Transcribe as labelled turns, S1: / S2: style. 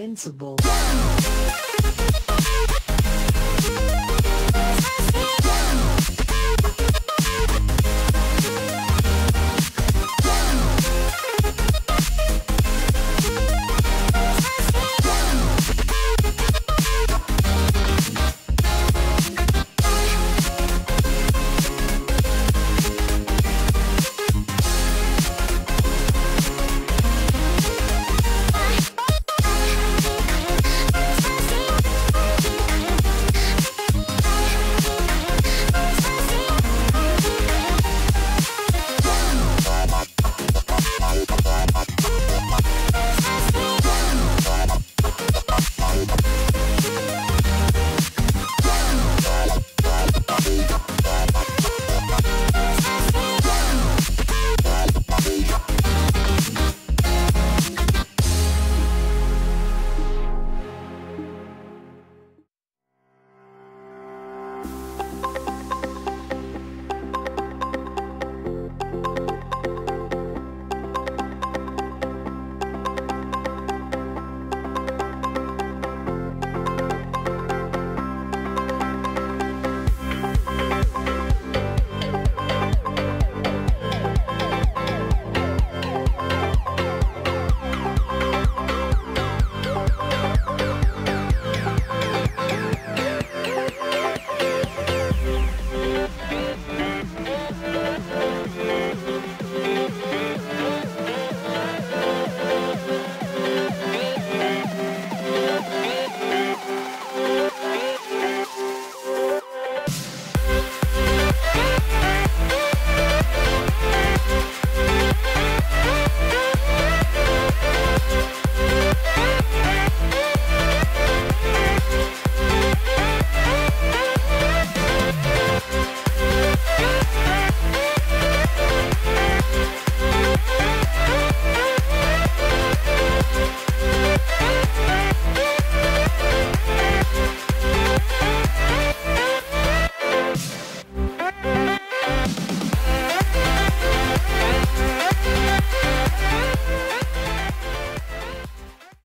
S1: Invincible.